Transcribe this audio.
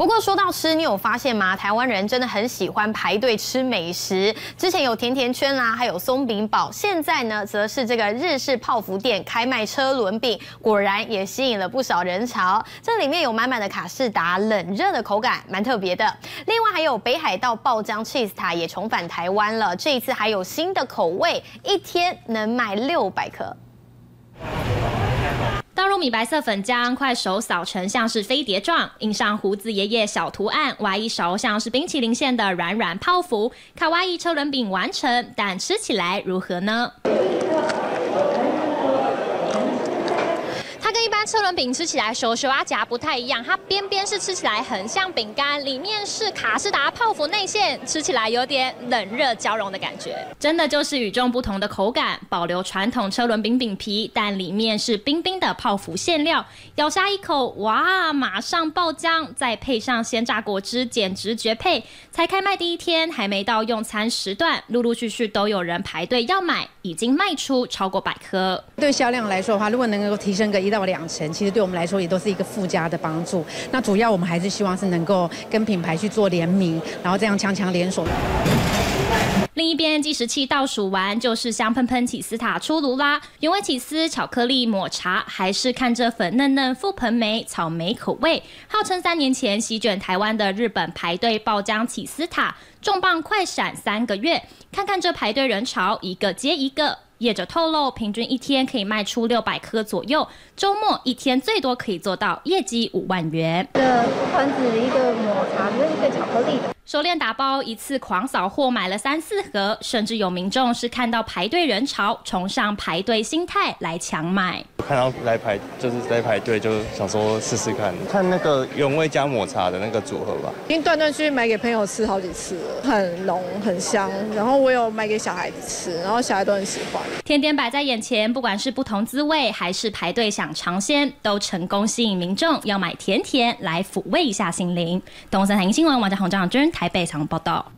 不过说到吃，你有发现吗？台湾人真的很喜欢排队吃美食。之前有甜甜圈啦，还有松饼堡，现在呢，则是这个日式泡芙店开卖车轮饼，果然也吸引了不少人潮。这里面有满满的卡士达，冷热的口感蛮特别的。另外还有北海道爆浆 cheese 塔也重返台湾了，这一次还有新的口味，一天能卖六百颗。米白色粉浆，快手扫成像是飞碟状，印上胡子爷爷小图案，挖一勺像是冰淇淋馅的软软泡芙，卡哇伊车轮饼完成，但吃起来如何呢？车轮饼吃起来手手啊夹不太一样，它边边是吃起来很像饼干，里面是卡士达泡芙内馅，吃起来有点冷热交融的感觉，真的就是与众不同的口感，保留传统车轮饼饼皮，但里面是冰冰的泡芙馅料，咬下一口，哇，马上爆浆，再配上鲜榨果汁，简直绝配。才开卖第一天，还没到用餐时段，陆陆续续都有人排队要买，已经卖出超过百颗。对销量来说的话，如果能够提升个一到两。其实对我们来说也都是一个附加的帮助。那主要我们还是希望是能够跟品牌去做联名，然后这样强强联手。另一边计时器倒数完，就是香喷喷起司塔出炉啦！原味起司、巧克力、抹茶，还是看着粉嫩嫩、覆盆梅、草莓口味。号称三年前席卷台湾的日本排队爆浆起司塔，重磅快闪三个月。看看这排队人潮，一个接一个。业者透露，平均一天可以卖出六百颗左右，周末一天最多可以做到业绩五万元。的团子一个抹茶跟一个巧克力的。熟练打包，一次狂扫货，买了三四盒，甚至有民众是看到排队人潮，崇尚排队心态来抢买。看到来排就是在排队，就想说试试看，看那个原味加抹茶的那个组合吧。已经断断续续买给朋友吃好几次了，很浓很香。然后我有买给小孩子吃，然后小孩都很喜欢。天天摆在眼前，不管是不同滋味，还是排队想尝鲜，都成功吸引民众要买甜甜来抚慰一下心灵。东森财经新闻，王家宏、张小军。台北常报道。